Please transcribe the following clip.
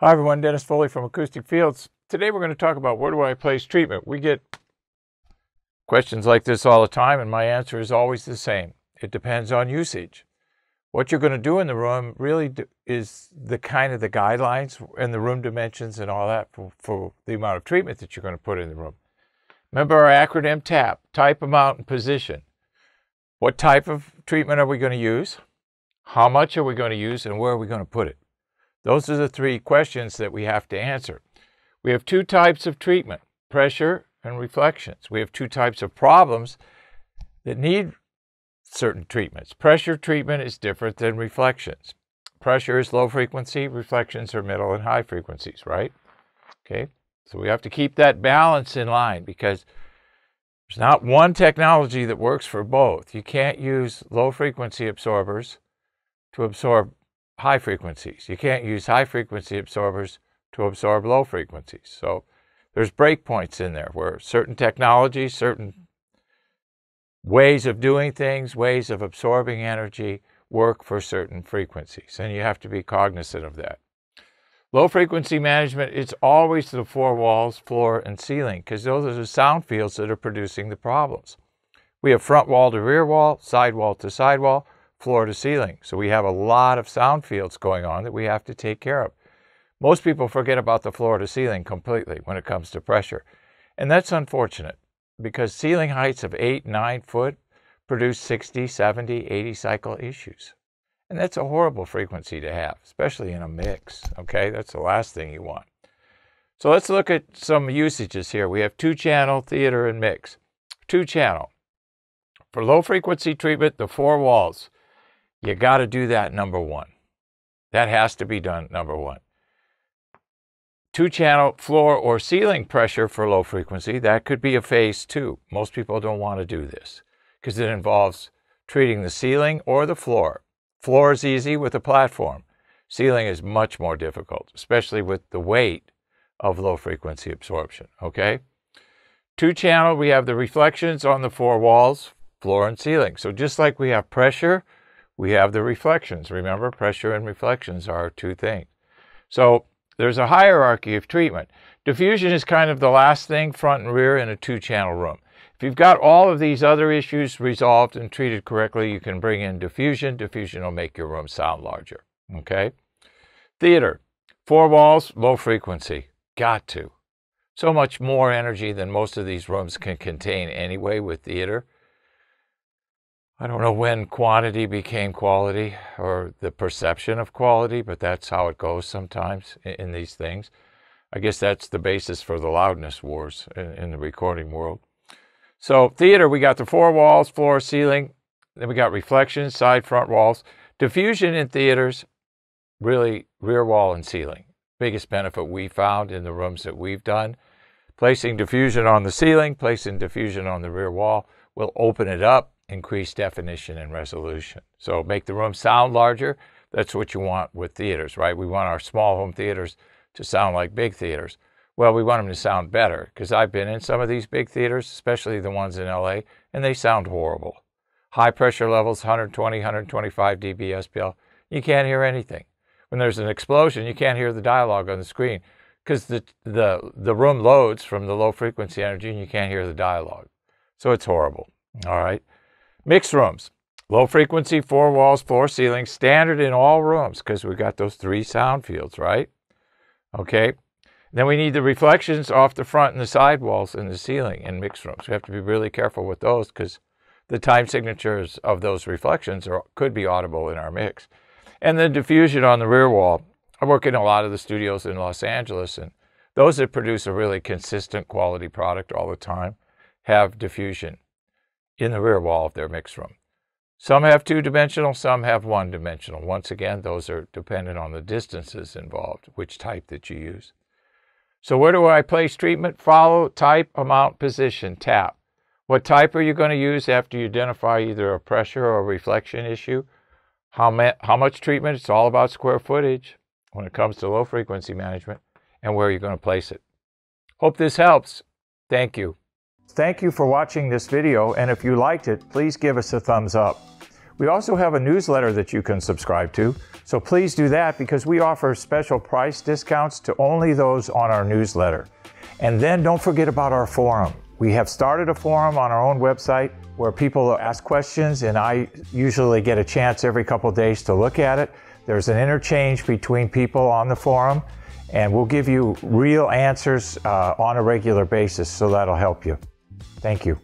Hi everyone, Dennis Foley from Acoustic Fields. Today we're going to talk about where do I place treatment. We get questions like this all the time and my answer is always the same. It depends on usage. What you're going to do in the room really is the kind of the guidelines and the room dimensions and all that for, for the amount of treatment that you're going to put in the room. Remember our acronym TAP, type, amount, and position. What type of treatment are we going to use? How much are we going to use and where are we going to put it? Those are the three questions that we have to answer. We have two types of treatment, pressure and reflections. We have two types of problems that need certain treatments. Pressure treatment is different than reflections. Pressure is low frequency, reflections are middle and high frequencies, right? Okay, so we have to keep that balance in line because there's not one technology that works for both. You can't use low frequency absorbers to absorb high frequencies. You can't use high frequency absorbers to absorb low frequencies. So there's breakpoints in there where certain technologies, certain ways of doing things, ways of absorbing energy work for certain frequencies. And you have to be cognizant of that. Low frequency management, it's always the four walls, floor, and ceiling, because those are the sound fields that are producing the problems. We have front wall to rear wall, side wall to side wall, floor to ceiling. So we have a lot of sound fields going on that we have to take care of. Most people forget about the floor to ceiling completely when it comes to pressure. And that's unfortunate because ceiling heights of 8, 9 foot produce 60, 70, 80 cycle issues. And that's a horrible frequency to have, especially in a mix. Okay, that's the last thing you want. So let's look at some usages here. We have two channel, theater, and mix. Two channel. For low frequency treatment, the four walls. You got to do that number one. That has to be done number one. Two channel floor or ceiling pressure for low frequency, that could be a phase two. Most people don't want to do this because it involves treating the ceiling or the floor. Floor is easy with a platform. Ceiling is much more difficult, especially with the weight of low frequency absorption, okay? Two channel, we have the reflections on the four walls, floor and ceiling. So just like we have pressure, we have the reflections. Remember, pressure and reflections are two things. So there's a hierarchy of treatment. Diffusion is kind of the last thing, front and rear, in a two-channel room. If you've got all of these other issues resolved and treated correctly, you can bring in diffusion. Diffusion will make your room sound larger. Okay? Theater. Four walls, low frequency. Got to. So much more energy than most of these rooms can contain anyway with theater. I don't know when quantity became quality or the perception of quality, but that's how it goes sometimes in, in these things. I guess that's the basis for the loudness wars in, in, the recording world. So theater, we got the four walls, floor, ceiling. Then we got reflections, side, front walls. Diffusion in theaters, really rear wall and ceiling. Biggest benefit we found in the rooms that we've done. Placing diffusion on the ceiling, placing diffusion on the rear wall will open it up increase definition and resolution. So make the room sound larger. That's what you want with theaters, right? We want our small home theaters to sound like big theaters. Well, we want them to sound better because I've been in some of these big theaters, especially the ones in LA, and they sound horrible. High pressure levels, 120, 125 dB SPL. You can't hear anything. When there's an explosion, you can't hear the dialogue on the screen because the, the, the room loads from the low frequency energy and you can't hear the dialogue. So it's horrible. All right. Mixed rooms, low frequency, four walls, floor, ceiling, standard in all rooms because we've got those three sound fields, right? Okay. Then we need the reflections off the front and the side walls and the ceiling in mixed rooms. We have to be really careful with those because the time signatures of those reflections are, could be audible in our mix. And the diffusion on the rear wall. I work in a lot of the studios in Los Angeles, and those that produce a really consistent quality product all the time have diffusion in the rear wall of their mix room. Some have two-dimensional, some have one-dimensional. Once again, those are dependent on the distances involved, which type that you use. So where do I place treatment? Follow type, amount, position, tap. What type are you going to use after you identify either a pressure or a reflection issue? How, how much treatment? It's all about square footage when it comes to low frequency management and where you're going to place it. Hope this helps. Thank you. Thank you for watching this video, and if you liked it, please give us a thumbs up. We also have a newsletter that you can subscribe to. So please do that because we offer special price discounts to only those on our newsletter. And then don't forget about our forum. We have started a forum on our own website where people ask questions, and I usually get a chance every couple days to look at it. There's an interchange between people on the forum, and we'll give you real answers uh, on a regular basis, so that'll help you. Thank you.